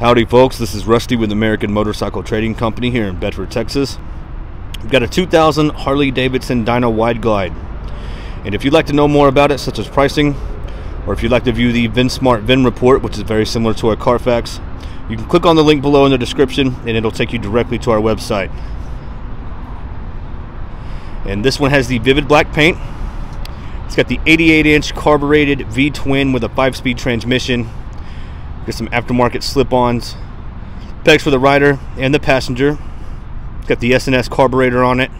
Howdy, folks. This is Rusty with American Motorcycle Trading Company here in Bedford, Texas. We've got a 2000 Harley Davidson Dyna Wide Glide. And if you'd like to know more about it, such as pricing, or if you'd like to view the VinSmart VIN report, which is very similar to our Carfax, you can click on the link below in the description and it'll take you directly to our website. And this one has the vivid black paint. It's got the 88 inch carbureted V twin with a 5 speed transmission. Got some aftermarket slip ons. Pegs for the rider and the passenger. Got the S&S carburetor on it.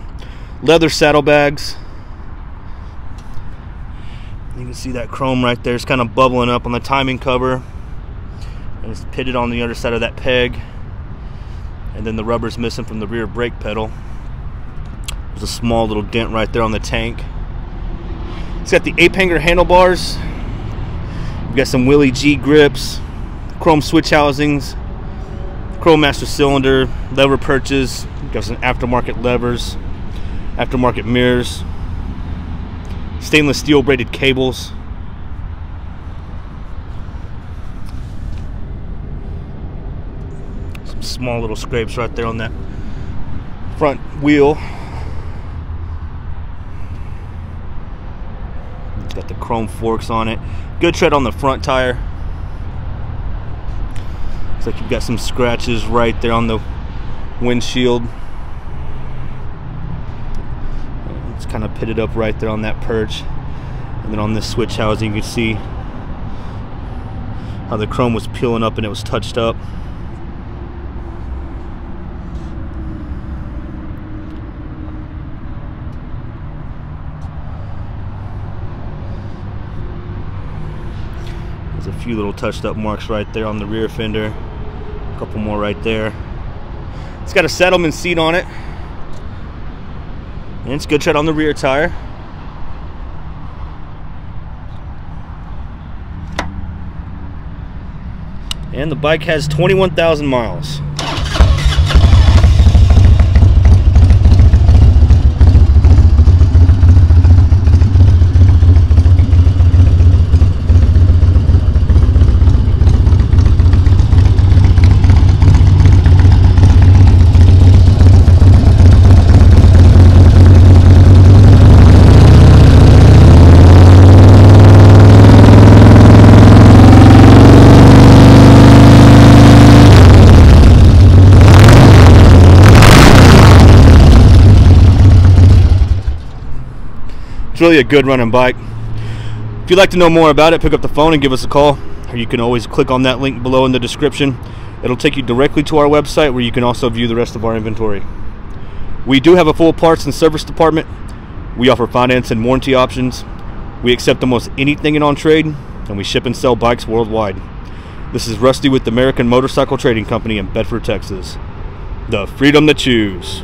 Leather saddlebags. You can see that chrome right there. It's kind of bubbling up on the timing cover. And it's pitted on the underside of that peg. And then the rubber's missing from the rear brake pedal. There's a small little dent right there on the tank. It's got the ape hanger handlebars. We've got some Willie G grips, chrome switch housings, chrome master cylinder, lever perches. Got some aftermarket levers, aftermarket mirrors, stainless steel braided cables. Some small little scrapes right there on that front wheel. Got the chrome forks on it. Good tread on the front tire. Like you've got some scratches right there on the windshield. It's kind of pitted up right there on that perch. And then on this switch housing, you can see how the chrome was peeling up and it was touched up. There's a few little touched up marks right there on the rear fender. Couple more right there. It's got a Saddlemen seat on it. And it's good tread on the rear tire. And the bike has 21,000 miles. It's really a good running bike. If you'd like to know more about it, pick up the phone and give us a call. Or you can always click on that link below in the description. It'll take you directly to our website where you can also view the rest of our inventory. We do have a full parts and service department. We offer finance and warranty options. We accept almost anything in on trade, and we ship and sell bikes worldwide. This is Rusty with the American Motorcycle Trading Company in Bedford, Texas. The freedom to choose.